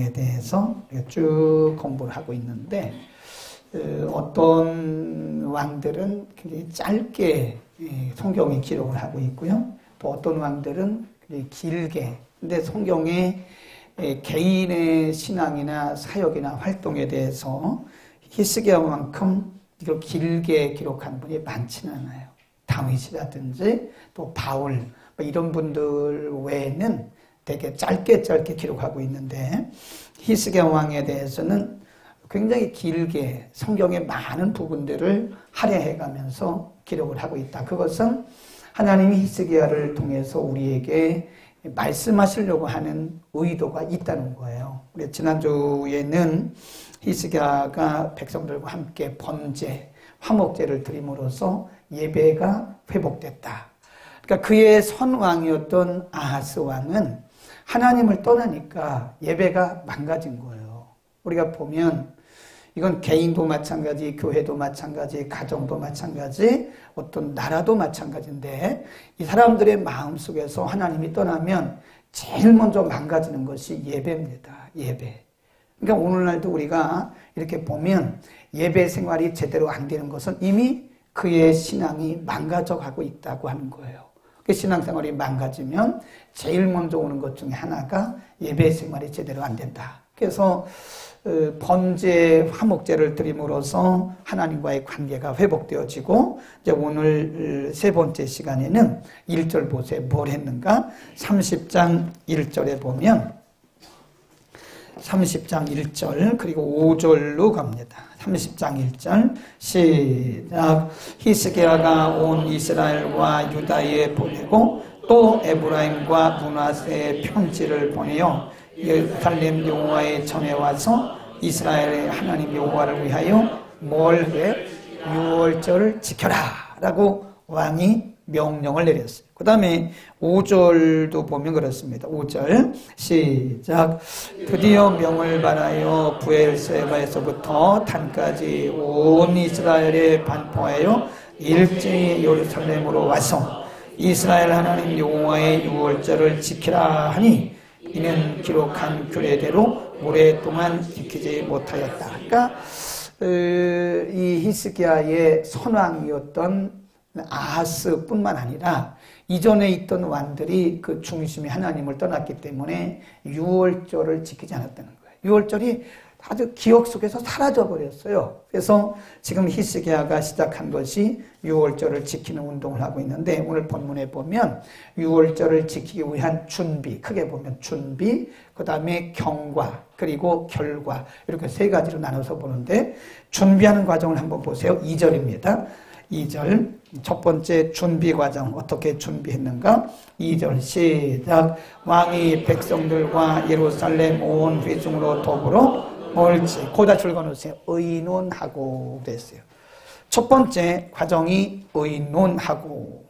왕에 대해서 쭉 공부를 하고 있는데 어, 어떤 왕들은 굉장히 짧게 성경에 기록을 하고 있고요. 또 어떤 왕들은 길게. 근데 성경에 개인의 신앙이나 사역이나 활동에 대해서 히스기야만큼 이걸 길게 기록한 분이 많지는 않아요. 다윗이라든지 또 바울 뭐 이런 분들 외에는 되게 짧게 짧게 기록하고 있는데 히스기야 왕에 대해서는 굉장히 길게 성경의 많은 부분들을 할애해 가면서 기록을 하고 있다. 그것은 하나님이 히스기야를 통해서 우리에게 말씀하시려고 하는 의도가 있다는 거예요. 우리 지난주에는 히스기야가 백성들과 함께 번제, 화목제를 드림으로써 예배가 회복됐다. 그러니까 그의 선왕이었던 아하스 왕은 하나님을 떠나니까 예배가 망가진 거예요. 우리가 보면 이건 개인도 마찬가지, 교회도 마찬가지, 가정도 마찬가지, 어떤 나라도 마찬가지인데 이 사람들의 마음 속에서 하나님이 떠나면 제일 먼저 망가지는 것이 예배입니다. 예배. 그러니까 오늘날도 우리가 이렇게 보면 예배 생활이 제대로 안 되는 것은 이미 그의 신앙이 망가져 가고 있다고 하는 거예요. 그 신앙생활이 망가지면 제일 먼저 오는 것 중에 하나가 예배 생활이 제대로 안 된다. 그래서 어, 번제 화목제를 드림으로써 하나님과의 관계가 회복되어지고 이제 오늘 어, 세 번째 시간에는 1절 보세요. 뭘 했는가? 30장 1절에 보면 30장 1절 그리고 5절로 갑니다. 30장 1절 시작 히스기야가 온 이스라엘과 유다에 보내고 또 에브라임과 문하세에 편지를 보내요. 예루살렘 여호와의 전에 와서 이스라엘의 하나님 여호와를 위하여 뭘 해? 유월절을 지켜라 라고 왕이 명령을 내렸어요. 그 다음에 5절도 보면 그렇습니다. 5절 시작 드디어 명을 받아요 부엘세바에서부터 단까지 온 이스라엘에 반포하여 일제히 예루살렘으로 와서 이스라엘 하나님 여호와의 유월절을 지키라 하니 이는 기록한 규례대로 오랫동안 지키지 못하였다. 그러니까 어, 이 히스기야의 선왕이었던 아하스뿐만 아니라 이전에 있던 왕들이 그 중심이 하나님을 떠났기 때문에 유월절을 지키지 않았다는 거예요. 유월절이 아주 기억 속에서 사라져 버렸어요. 그래서 지금 히스기야가 시작한 것이 유월절을 지키는 운동을 하고 있는데 오늘 본문에 보면 유월절을 지키기 위한 준비, 크게 보면 준비, 그 다음에 경과, 그리고 결과 이렇게 세 가지로 나눠서 보는데 준비하는 과정을 한번 보세요. 2절입니다. 2절 첫 번째 준비 과정 어떻게 준비했는가? 2절 시작 왕이 백성들과 예루살렘 온 회중으로 더불어 옳지. 고다 줄거놓으세요. 의논하고 그랬어요. 첫 번째 과정이 의논하고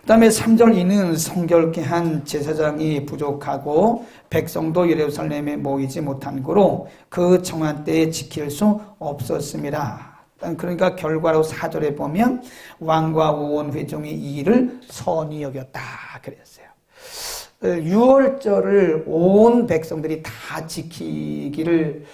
그 다음에 3절 이는 성결케 한 제사장이 부족하고 백성도 예루살렘에 모이지 못한 거로 그 정한 때에 지킬 수 없었습니다. 그러니까 결과로 4절에 보면 왕과 온 회중이 이 일을 선히 여겼다 그랬어요. 6월절을 온 백성들이 다 지키기를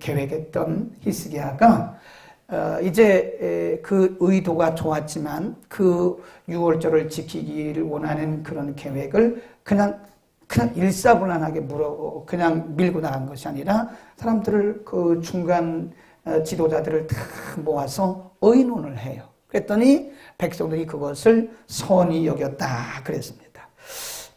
계획했던 히스기야가 어, 이제 그 의도가 좋았지만 그 6월절을 지키기를 원하는 그런 계획을 그냥 그냥 일사불란하게 물어 그냥 밀고 나간 것이 아니라 사람들을 그 중간 어, 지도자들을 다 모아서 의논을 해요. 그랬더니 백성들이 그것을 선히 여겼다 그랬습니다.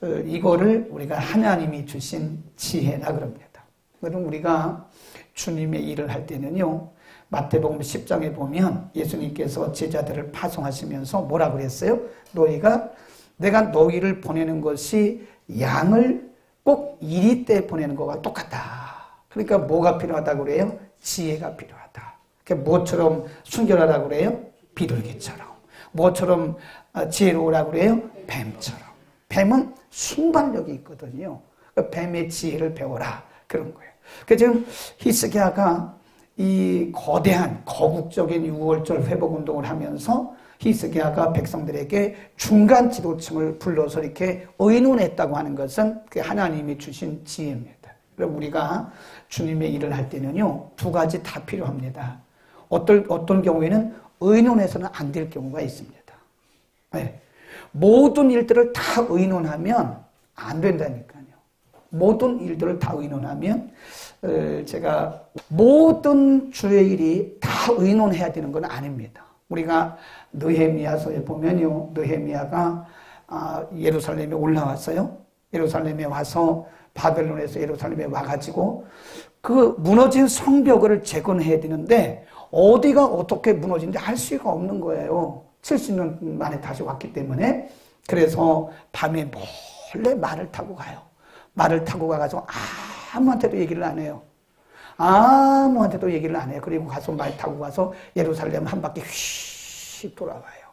어, 이거를 우리가 하나님이 주신 지혜라 그럽니다. 그럼 우리가 주님의 일을 할 때는요, 마태복음 10장에 보면 예수님께서 제자들을 파송하시면서 뭐라 그랬어요? 너희가 내가 너희를 보내는 것이 양을 꼭 이리 때 보내는 것과 똑같다. 그러니까 뭐가 필요하다고 그래요? 지혜가 필요하다. 뭐처럼 순결하다고 그래요? 비둘기처럼. 뭐처럼 어, 지혜로우라고 그래요? 뱀처럼. 뱀은 순발력이 있거든요. 그 뱀의 지혜를 배워라. 그런 거예요. 그 지금 히스기야가 이 거대한 거국적인 6월절 회복 운동을 하면서 히스기야가 백성들에게 중간 지도층을 불러서 이렇게 의논했다고 하는 것은 그 하나님이 주신 지혜입니다. 우리가 주님의 일을 할 때는요 두 가지 다 필요합니다. 어떤 어떤 경우에는 의논해서는 안 될 경우가 있습니다. 네. 모든 일들을 다 의논하면 안 된다니까요. 모든 일들을 다 의논하면 어, 제가 모든 주의 일이 다 의논해야 되는 건 아닙니다. 우리가 느헤미야서에 보면요, 느헤미야가 아, 예루살렘에 올라왔어요. 예루살렘에 와서 바벨론에서 예루살렘에 와가지고 그 무너진 성벽을 재건해야 되는데 어디가 어떻게 무너진지 알 수가 없는 거예요. 70년 만에 다시 왔기 때문에 그래서 밤에 몰래 말을 타고 가요. 말을 타고 가가지고 아무한테도 얘기를 안 해요. 아무한테도 얘기를 안 해요. 그리고 가서 말 타고 가서 예루살렘 한 바퀴 휙 돌아와요.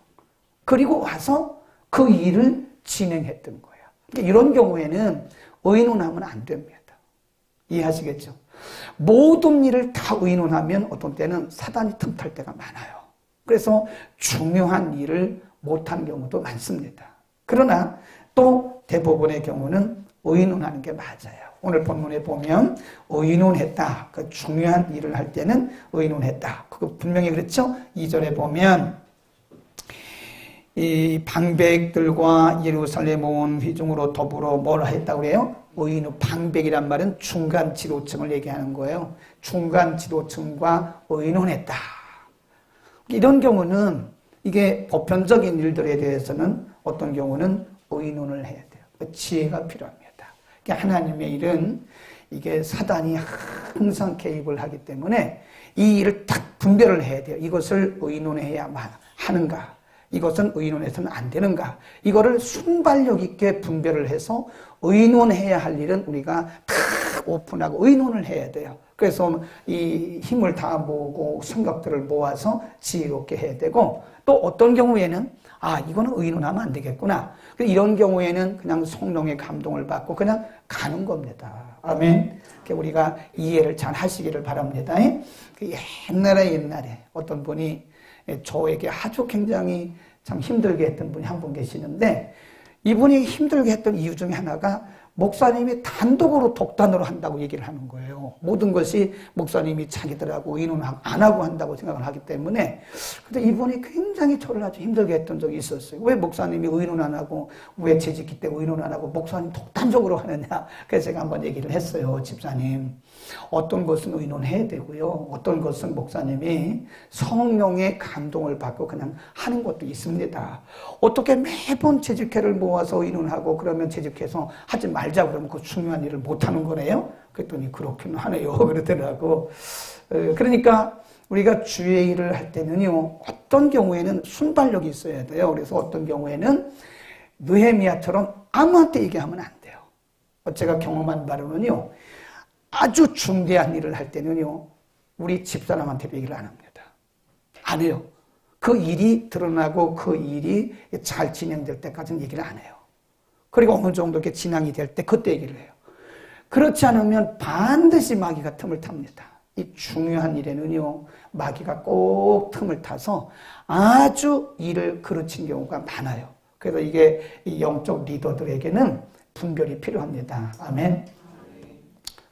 그리고 와서 그 일을 진행했던 거예요. 그러니까 이런 경우에는 의논하면 안 됩니다. 이해하시겠죠? 모든 일을 다 의논하면 어떤 때는 사단이 틈탈 때가 많아요. 그래서 중요한 일을 못한 경우도 많습니다. 그러나 또 대부분의 경우는 의논하는 게 맞아요. 오늘 본문에 보면 의논했다. 그 중요한 일을 할 때는 의논했다. 그거 분명히 그렇죠? 2절에 보면 이 방백들과 예루살렘 온 회중으로 더불어 뭐라 했다고 그래요? 의논 방백이란 말은 중간 지도층을 얘기하는 거예요. 중간 지도층과 의논했다. 이런 경우는 이게 보편적인 일들에 대해서는 어떤 경우는 의논을 해야 돼요. 그 지혜가 필요합니다. 하나님의 일은 이게 사단이 항상 개입을 하기 때문에 이 일을 딱 분별을 해야 돼요. 이것을 의논해야 하는가? 이것은 의논해서는 안 되는가? 이거를 순발력 있게 분별을 해서 의논해야 할 일은 우리가 다 오픈하고 의논을 해야 돼요. 그래서 이 힘을 다 모으고 생각들을 모아서 지혜롭게 해야 되고 또 어떤 경우에는 아 이거는 의논하면 안 되겠구나. 이런 경우에는 그냥 성령의 감동을 받고 그냥 가는 겁니다. 아멘. 우리가 이해를 잘 하시기를 바랍니다. 그 옛날에 옛날에 어떤 분이 저에게 아주 굉장히 참 힘들게 했던 분이 한 분 계시는데 이분이 힘들게 했던 이유 중에 하나가 목사님이 단독으로 독단으로 한다고 얘기를 하는 거예요. 모든 것이 목사님이 자기들하고 의논 안 하고 한다고 생각을 하기 때문에. 근데 이분이 굉장히 저를 아주 힘들게 했던 적이 있었어요. 왜 목사님이 의논 안 하고, 왜 재직기 때 의논 안 하고 목사님 독단적으로 하느냐. 그래서 제가 한번 얘기를 했어요. 집사님. 어떤 것은 의논해야 되고요. 어떤 것은 목사님이 성령의 감동을 받고 그냥 하는 것도 있습니다. 어떻게 매번 재직회를 모아서 의논하고 그러면 재직해서 하지 말 말자 그러면 그 중요한 일을 못하는 거네요. 그랬더니 그렇기는 하네요. 그러더라고. 어, 그러니까 우리가 주의 일을 할 때는요, 어떤 경우에는 순발력이 있어야 돼요. 그래서 어떤 경우에는 느헤미야처럼 아무한테 얘기하면 안 돼요. 제가 경험한 바로는요, 아주 중대한 일을 할 때는요, 우리 집사람한테 얘기를 안 합니다. 안 해요. 그 일이 드러나고 그 일이 잘 진행될 때까지는 얘기를 안 해요. 그리고 어느 정도 이렇게 진앙이 될 때 그때 얘기를 해요. 그렇지 않으면 반드시 마귀가 틈을 탑니다. 이 중요한 일에는요, 마귀가 꼭 틈을 타서 아주 일을 그르친 경우가 많아요. 그래서 이게 영적 리더들에게는 분별이 필요합니다. 아멘.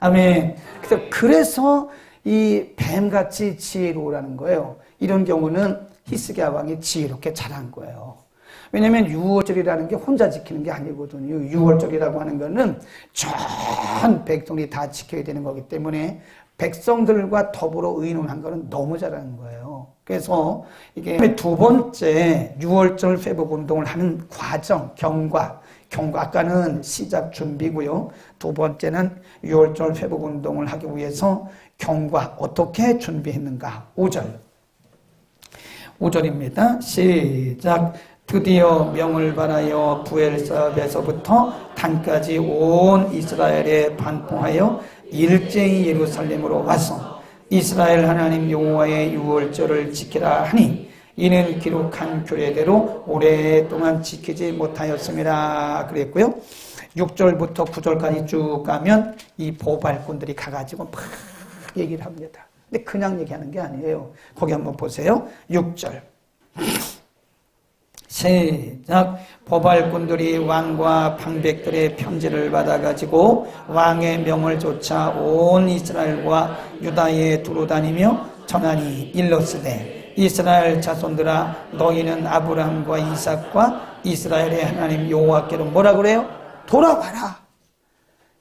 아멘. 그래서, 그래서 이 뱀같이 지혜로우라는 거예요. 이런 경우는 히스기야 왕이 지혜롭게 잘한 거예요. 왜냐하면 유월절이라는 게 혼자 지키는 게 아니거든요. 유월절이라고 하는 거는 전 백성이 다 지켜야 되는 거기 때문에 백성들과 더불어 의논한 거는 너무 잘하는 거예요. 그래서 이게 두 번째 유월절 회복 운동을 하는 과정, 경과. 경과 아까는 시작 준비고요. 두 번째는 유월절 회복 운동을 하기 위해서 경과 어떻게 준비했는가? 5절. 5절입니다. 시작. 드디어 명을 바라여 부엘사업에서부터 단까지 온 이스라엘에 반포하여 일제히 예루살렘으로 와서 이스라엘 하나님 여호와의 유월절을 지키라 하니 이는 기록한 규례대로 오랫동안 지키지 못하였습니다. 그랬고요. 6절부터 9절까지 쭉 가면 이 보발꾼들이 가가지고 막 얘기를 합니다. 근데 그냥 얘기하는 게 아니에요. 거기 한번 보세요. 6절. 시작. 보발꾼들이 왕과 방백들의 편지를 받아가지고 왕의 명을 쫓아 온 이스라엘과 유다에 두루 다니며 전하니 일렀으되 이스라엘 자손들아 너희는 아브라함과 이삭과 이스라엘의 하나님 여호와께로 뭐라 그래요? 돌아와라.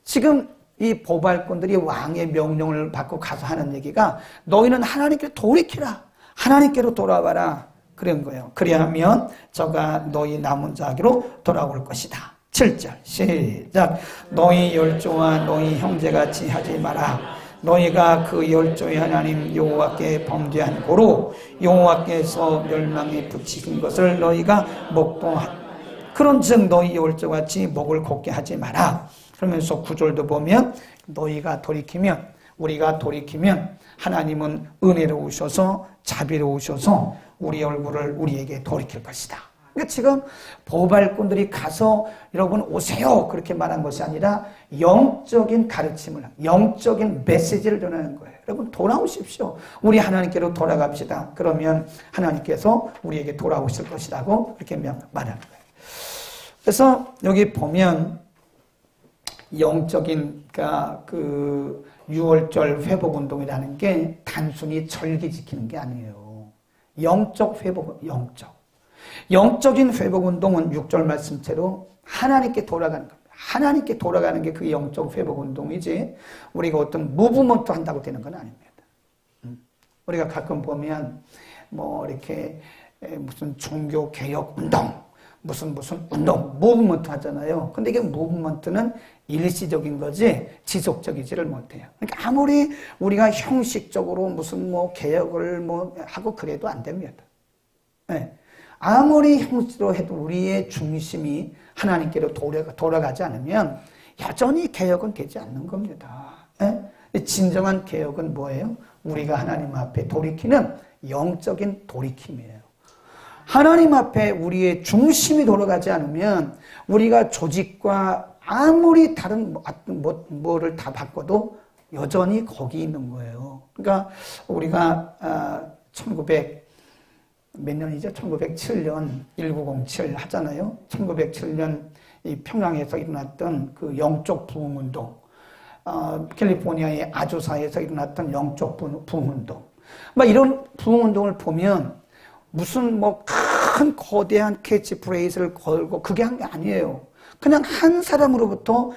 지금 이 보발꾼들이 왕의 명령을 받고 가서 하는 얘기가 너희는 하나님께 돌이키라. 하나님께로 돌아와라. 그런 거예요. 그리하면 저가 너희 남은 자에게로 돌아올 것이다. 7절 시작 너희 열조와 너희 형제같이 하지 마라. 너희가 그 열조의 하나님 여호와께 범죄한 고로 여호와께서 멸망에 붙이신 것을 너희가 목도한 그런즉 너희 열조같이 목을 곱게 하지 마라. 그러면서 구절도 보면 너희가 돌이키면 우리가 돌이키면 하나님은 은혜로우셔서 자비로우셔서 우리 얼굴을 우리에게 돌이킬 것이다. 그러니까 지금 보발꾼들이 가서 여러분 오세요 그렇게 말한 것이 아니라 영적인 가르침을 영적인 메시지를 전하는 거예요. 여러분 돌아오십시오. 우리 하나님께로 돌아갑시다. 그러면 하나님께서 우리에게 돌아오실 것이라고 그렇게 말하는 거예요. 그래서 여기 보면 영적인 그러니까 그 6월절 회복 운동이라는 게 단순히 절기 지키는 게 아니에요. 영적 회복, 영적. 영적인 회복 운동은 6절 말씀대로 하나님께 돌아가는 겁니다. 하나님께 돌아가는 게 그 영적 회복 운동이지 우리가 어떤 무브먼트 한다고 되는 건 아닙니다. 음. 우리가 가끔 보면 뭐 이렇게 무슨 종교 개혁 운동 무슨 무슨 운동, 무브먼트 하잖아요. 근데 이게 무브먼트는 일시적인 거지 지속적이지를 못해요. 그러니까 아무리 우리가 형식적으로 무슨 뭐 개혁을 뭐 하고 그래도 안 됩니다. 네. 아무리 형식으로 해도 우리의 중심이 하나님께로 돌아가, 돌아가지 않으면 여전히 개혁은 되지 않는 겁니다. 네? 진정한 개혁은 뭐예요? 우리가 하나님 앞에 돌이키는 영적인 돌이킴이에요. 하나님 앞에 우리의 중심이 돌아가지 않으면 우리가 조직과 아무리 다른 뭐, 뭐, 뭐를 다 바꿔도 여전히 거기 있는 거예요. 그러니까 우리가 1900 몇 년이죠? 1907년 1907 하잖아요. 1907년 이 평양에서 일어났던 그 영적 부흥 운동, 어, 캘리포니아의 아조사에서 일어났던 영적 부흥 운동, 막 이런 부흥 운동을 보면 무슨 뭐 큰 거대한 캐치프레이즈를 걸고 그게 한 게 아니에요. 그냥 한 사람으로부터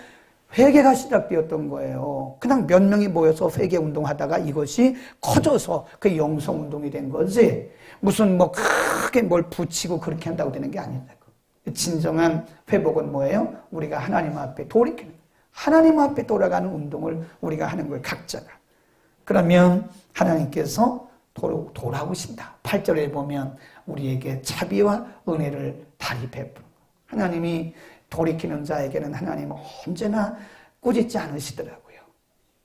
회개가 시작되었던 거예요. 그냥 몇 명이 모여서 회개 운동하다가 이것이 커져서 그 영성 운동이 된 거지. 무슨 뭐 크게 뭘 붙이고 그렇게 한다고 되는 게 아니다. 진정한 회복은 뭐예요? 우리가 하나님 앞에 돌이키는 하나님 앞에 돌아가는 운동을 우리가 하는 거예요. 각자가. 그러면 하나님께서 돌아오신다. 8절에 보면 우리에게 자비와 은혜를 다리 베푸는 하나님이 돌이키는 자에게는 하나님은 언제나 꾸짖지 않으시더라고요.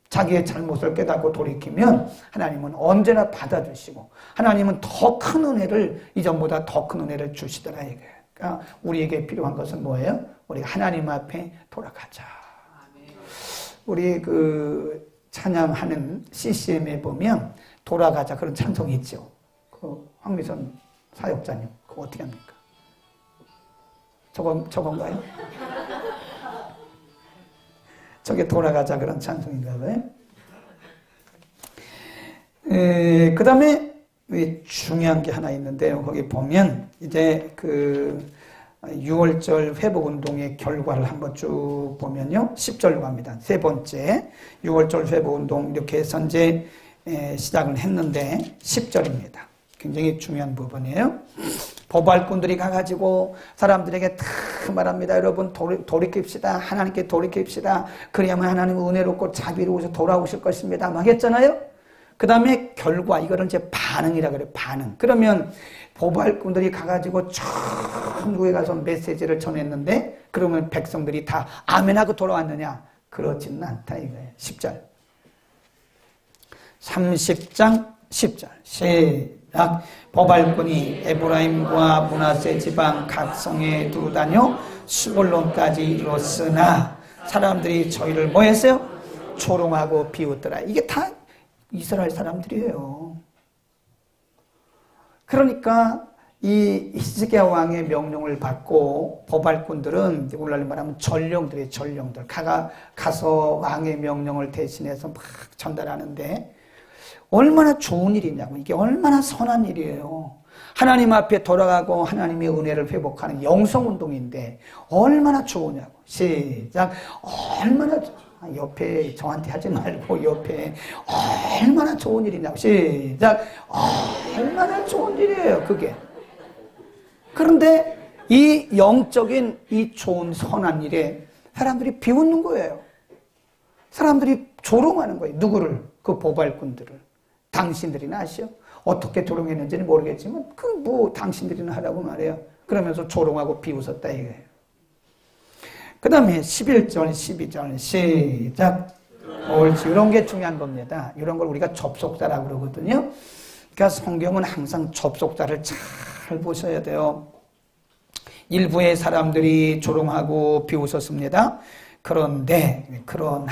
자기의 잘못을 깨닫고 돌이키면 하나님은 언제나 받아주시고 하나님은 더 큰 은혜를 이전보다 더 큰 은혜를 주시더라 이거예요. 그러니까 우리에게 필요한 것은 뭐예요? 우리가 하나님 앞에 돌아가자. 우리 그 찬양하는 CCM에 보면 돌아가자 그런 찬송이 있죠. 그 황미선 사역자님 그거 어떻게 합니까? 저건 저건가요? 저게 돌아가자 그런 찬송인가 봐요. 그 다음에 중요한 게 하나 있는데요. 거기 보면 이제 그 6월절 회복운동의 결과를 한번 쭉 보면요. 10절로 갑니다. 세 번째 6월절 회복운동 이렇게 해서 이제 시작을 했는데 10절입니다. 굉장히 중요한 부분이에요. 보발꾼들이 가가지고 사람들에게 다 말합니다. 여러분 돌이, 돌이킵시다. 하나님께 돌이킵시다. 그래야만 하나님 은혜롭고 자비로우셔 돌아오실 것입니다. 막 했잖아요. 그 다음에 결과 이거를 이제 반응이라 그래요. 반응. 그러면 보발꾼들이 가가지고 천국에 가서 메시지를 전했는데 그러면 백성들이 다 아멘하고 돌아왔느냐? 그렇지는 않다 이거예요. 10절. 30장 10절. 시작. 보발꾼이 에브라임과 문하세 지방 각 성에 두 다녀 수골론까지 이뤘으나 사람들이 저희를 뭐 했어요? 조롱하고 비웃더라. 이게 다 이스라엘 사람들이에요. 그러니까 이 히스기야 왕의 명령을 받고 보발꾼들은 오늘날 말하면 전령들이 전령들 가가 가서 왕의 명령을 대신해서 막 전달하는데 얼마나 좋은 일이냐고. 이게 얼마나 선한 일이에요. 하나님 앞에 돌아가고 하나님의 은혜를 회복하는 영성 운동인데 얼마나 좋으냐고. 시작. 얼마나 아, 옆에 저한테 하지 말고 옆에 얼마나 좋은 일이냐고. 시작. 얼마나 좋은 일이에요 그게. 그런데 이 영적인 이 좋은 선한 일에 사람들이 비웃는 거예요. 사람들이 조롱하는 거예요. 누구를? 그 보발꾼들을. 당신들이나 아시오? 어떻게 조롱했는지는 모르겠지만 그 뭐 당신들이나 하라고 말해요. 그러면서 조롱하고 비웃었다 이거예요. 그 다음에 11절, 12절 시작. 옳지. 이런 게 중요한 겁니다. 이런 걸 우리가 접속자라고 그러거든요. 그러니까 성경은 항상 접속자를 잘 보셔야 돼요. 일부의 사람들이 조롱하고 비웃었습니다. 그런데 그러나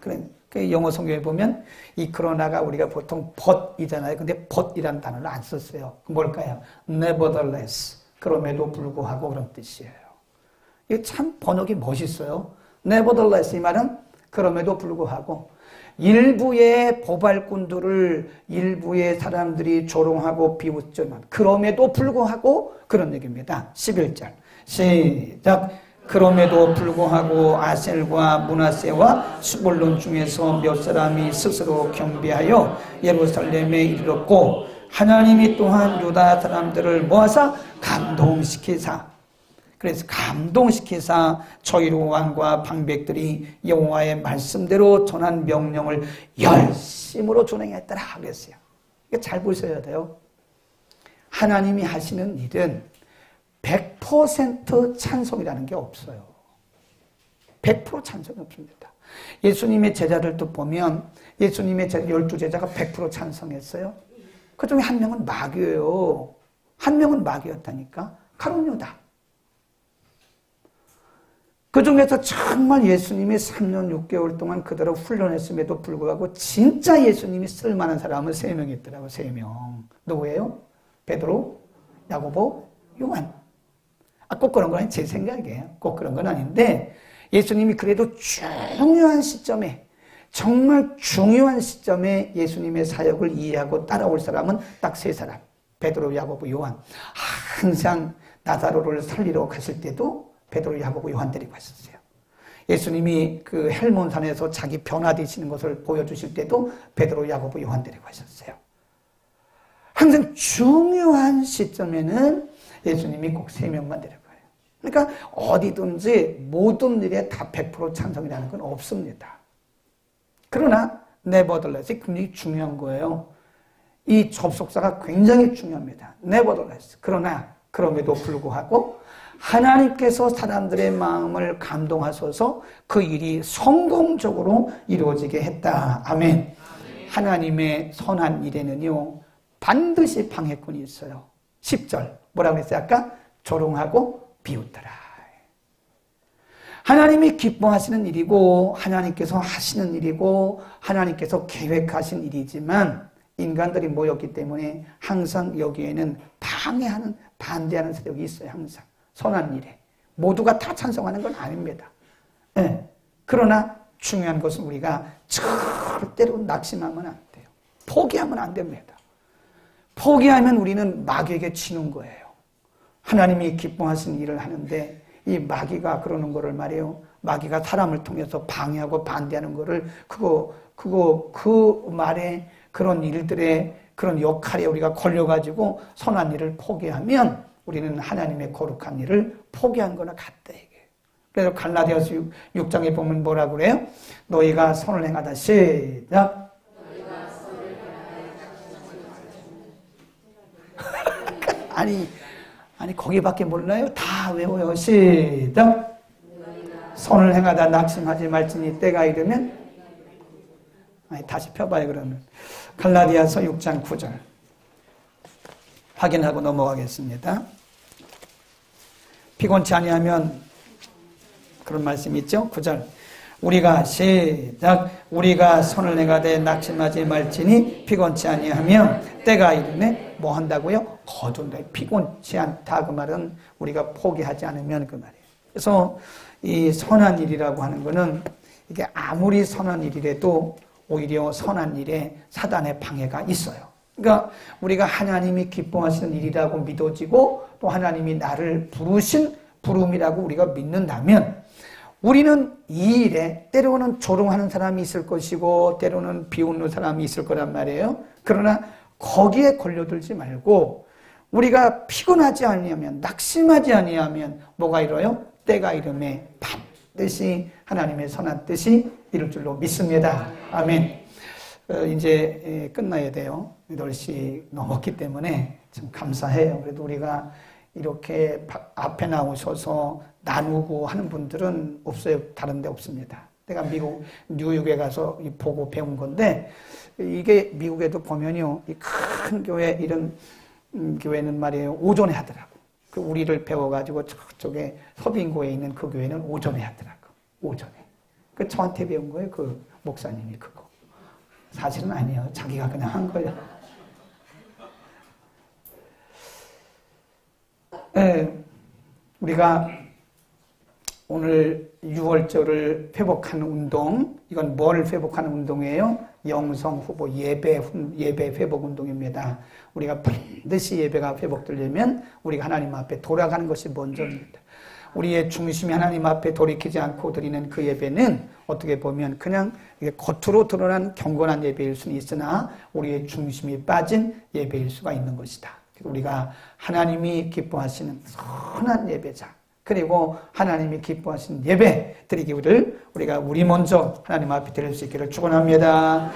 그 영어 성경에 보면 이 그러나가 우리가 보통 but이잖아요. 근데 but이라는 단어를 안 썼어요. 뭘까요? nevertheless 그럼에도 불구하고 그런 뜻이에요. 이게 참 번역이 멋있어요. nevertheless 이 말은 그럼에도 불구하고 일부의 보발꾼들을 일부의 사람들이 조롱하고 비웃지만 그럼에도 불구하고 그런 얘기입니다. 11절 시작 그럼에도 불구하고 아셀과 문하세와 수볼론 중에서 몇 사람이 스스로 경비하여 예루살렘에 이르렀고 하나님이 또한 유다 사람들을 모아서 감동시키사 그래서 감동시키사 저희로 왕과 방백들이 여호와의 말씀대로 전한 명령을 열심으로 준행했더라 그랬어요. 잘 보셔야 돼요. 하나님이 하시는 일은 100% 찬송이라는 게 없어요. 100% 찬송이 없습니다. 예수님의 제자들도 보면 예수님의 제자, 12제자가 100% 찬성했어요. 그 중에 한 명은 마귀예요. 한 명은 마귀였다니까. 카론요다. 그 중에서 정말 예수님이 3년 6개월 동안 그대로 훈련했음에도 불구하고 진짜 예수님이 쓸만한 사람은 3명 있더라고, 3명. 누구예요? 베드로, 야고보, 요한. 아, 꼭 그런 건 제 생각이에요. 꼭 그런 건 아닌데, 예수님이 그래도 중요한 시점에, 정말 중요한 시점에 예수님의 사역을 이해하고 따라올 사람은 딱 세 사람. 베드로, 야고보, 요한. 항상 나사로를 살리러 가실 때도 베드로, 야고보, 요한 데리고 갔었어요. 예수님이 그 헬몬산에서 자기 변화되시는 것을 보여주실 때도 베드로, 야고보, 요한 데리고 가셨어요. 항상 중요한 시점에는 예수님이 꼭 세 명만 데리고. 그러니까 어디든지 모든 일에 다 100% 찬성이라는 건 없습니다. 그러나 nevertheless 굉장히 중요한 거예요. 이 접속사가 굉장히 중요합니다. nevertheless. 그러나 그럼에도 불구하고 하나님께서 사람들의 마음을 감동하셔서 그 일이 성공적으로 이루어지게 했다. 아멘. 하나님의 선한 일에는요, 반드시 방해꾼이 있어요. 10절. 뭐라고 했어요? 아까? 조롱하고 비웃더라. 하나님이 기뻐하시는 일이고, 하나님께서 하시는 일이고, 하나님께서 계획하신 일이지만, 인간들이 모였기 때문에 항상 여기에는 방해하는, 반대하는 세력이 있어요, 항상. 선한 일에. 모두가 다 찬성하는 건 아닙니다. 네. 그러나 중요한 것은 우리가 절대로 낙심하면 안 돼요. 포기하면 안 됩니다. 포기하면 우리는 마귀에게 치는 거예요. 하나님이 기뻐하신 일을 하는데 이 마귀가 그러는 거를 말해요. 마귀가 사람을 통해서 방해하고 반대하는 거를 그거 그거 그 말에 그런 일들에 그런 역할에 우리가 걸려가지고 선한 일을 포기하면 우리는 하나님의 거룩한 일을 포기한 거나 같다 이게. 그래서 갈라디아서 6, 장에 보면 뭐라 그래요? 너희가 선을 행하다 시작. 아니 아니 거기밖에 몰라요? 다 외워요. 시작. 선을 행하다 낙심하지 말지니 때가 이르면 아니 다시 펴봐요 그러면 갈라디아서 6장 9절 확인하고 넘어가겠습니다. 피곤치 아니하면 그런 말씀 있죠? 9절. 우리가 시작 우리가 선을 행하되 낙심하지 말지니 피곤치 아니하면 때가 이르매 뭐 한다고요? 거둔다. 피곤치 않다. 그 말은 우리가 포기하지 않으면 그 말이에요. 그래서 이 선한 일이라고 하는 거는 이게 아무리 선한 일이라도 오히려 선한 일에 사단의 방해가 있어요. 그러니까 우리가 하나님이 기뻐하시는 일이라고 믿어지고 또 하나님이 나를 부르신 부름이라고 우리가 믿는다면 우리는 이 일에 때로는 조롱하는 사람이 있을 것이고 때로는 비웃는 사람이 있을 거란 말이에요. 그러나 거기에 걸려들지 말고 우리가 피곤하지 아니하면 낙심하지 아니하면 뭐가 이뤄요? 때가 이름에 반드시 하나님의 선한 뜻이 이룰 줄로 믿습니다. 아멘. 어, 이제 끝나야 돼요. 8시 넘었기 때문에 참 감사해요. 그래도 우리가 이렇게 앞에 나오셔서 나누고 하는 분들은 없어요. 다른 데 없습니다. 내가 미국 뉴욕에 가서 보고 배운 건데 이게 미국에도 보면요. 이 큰 교회 이런 음, 교회는 말이에요. 오전에 하더라고. 그 우리를 배워가지고 저쪽에 서빙고에 있는 그 교회는 오전에 하더라고. 오전에. 그 저한테 배운 거예요. 그 목사님이 그거. 사실은 아니에요. 자기가 그냥 한 거예요. 네, 우리가 오늘 6월절을 회복하는 운동, 이건 뭘 회복하는 운동이에요? 영성 후보 예배, 예배 회복 운동입니다. 우리가 반드시 예배가 회복되려면 우리가 하나님 앞에 돌아가는 것이 먼저입니다. 우리의 중심이 하나님 앞에 돌이키지 않고 드리는 그 예배는 어떻게 보면 그냥 겉으로 드러난 경건한 예배일 수는 있으나 우리의 중심이 빠진 예배일 수가 있는 것이다. 우리가 하나님이 기뻐하시는 선한 예배자, 그리고 하나님이 기뻐하시는 예배 드리기를 우리가 우리 먼저 하나님 앞에 드릴 수 있기를 축원합니다.